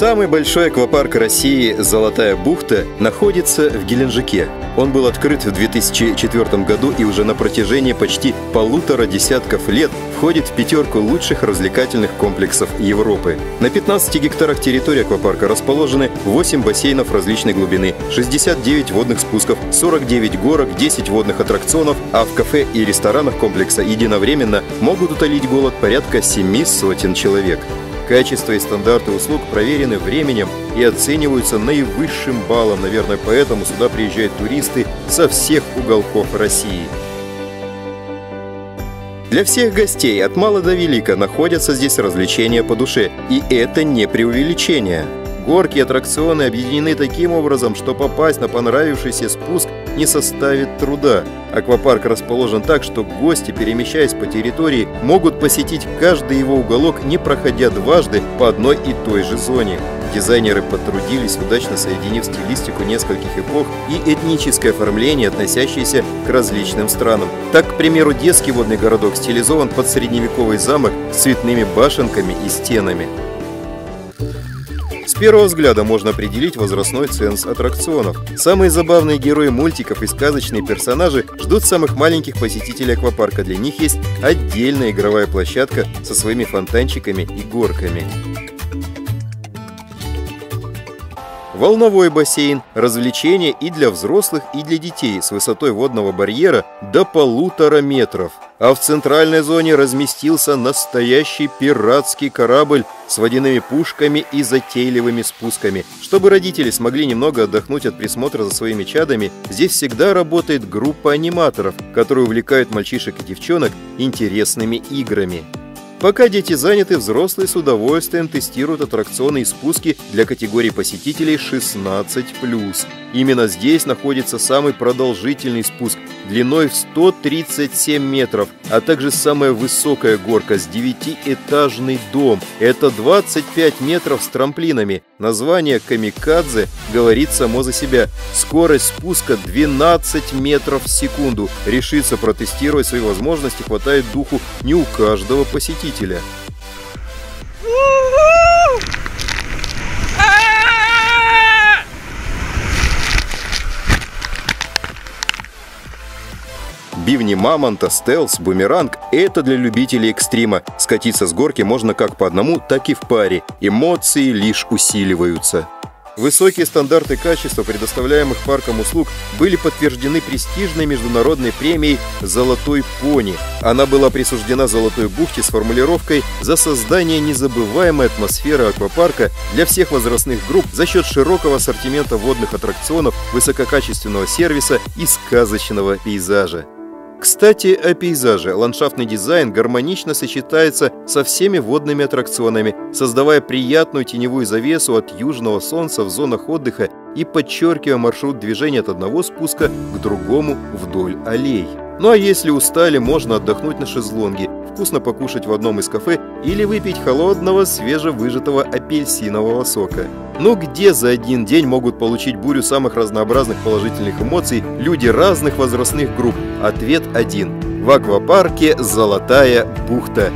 Самый большой аквапарк России «Золотая бухта» находится в Геленджике. Он был открыт в 2004 году и уже на протяжении почти полутора десятков лет входит в пятерку лучших развлекательных комплексов Европы. На 15 гектарах территории аквапарка расположены 8 бассейнов различной глубины, 69 водных спусков, 49 горок, 10 водных аттракционов, а в кафе и ресторанах комплекса единовременно могут утолить голод порядка 7 сотен человек. Качество и стандарты услуг проверены временем и оцениваются наивысшим баллом. Наверное, поэтому сюда приезжают туристы со всех уголков России. Для всех гостей от мала до велика находятся здесь развлечения по душе. И это не преувеличение. Горки и аттракционы объединены таким образом, что попасть на понравившийся спуск не составит труда. Аквапарк расположен так, что гости, перемещаясь по территории, могут посетить каждый его уголок, не проходя дважды по одной и той же зоне. Дизайнеры потрудились, удачно соединив стилистику нескольких эпох и этническое оформление, относящееся к различным странам. Так, к примеру, детский водный городок стилизован под средневековый замок с цветными башенками и стенами первого взгляда можно определить возрастной ценз аттракционов. Самые забавные герои мультиков и сказочные персонажи ждут самых маленьких посетителей аквапарка. Для них есть отдельная игровая площадка со своими фонтанчиками и горками. Волновой бассейн – развлечение и для взрослых, и для детей с высотой водного барьера до полутора метров. А в центральной зоне разместился настоящий пиратский корабль с водяными пушками и затейливыми спусками. Чтобы родители смогли немного отдохнуть от присмотра за своими чадами, здесь всегда работает группа аниматоров, которые увлекают мальчишек и девчонок интересными играми. Пока дети заняты, взрослые с удовольствием тестируют аттракционы и спуски для категории посетителей 16+. Именно здесь находится самый продолжительный спуск длиной в 137 метров, а также самая высокая горка с девятиэтажный дом. Это 25 метров с трамплинами. Название «Камикадзе» говорит само за себя. Скорость спуска 12 метров в секунду. Решиться протестировать свои возможности хватает духу не у каждого посетителя. Бивни мамонта, стелс, бумеранг – это для любителей экстрима. Скатиться с горки можно как по одному, так и в паре. Эмоции лишь усиливаются. Высокие стандарты качества предоставляемых парком услуг были подтверждены престижной международной премией «Золотой пони». Она была присуждена «Золотой бухте» с формулировкой «За создание незабываемой атмосферы аквапарка для всех возрастных групп за счет широкого ассортимента водных аттракционов, высококачественного сервиса и сказочного пейзажа». Кстати, о пейзаже. Ландшафтный дизайн гармонично сочетается со всеми водными аттракционами, создавая приятную теневую завесу от южного солнца в зонах отдыха и подчеркивая маршрут движения от одного спуска к другому вдоль аллей. Ну а если устали, можно отдохнуть на шезлонге, вкусно покушать в одном из кафе или выпить холодного свежевыжатого апельсинового сока. Но где за один день могут получить бурю самых разнообразных положительных эмоций люди разных возрастных групп? Ответ один. В аквапарке «Золотая бухта».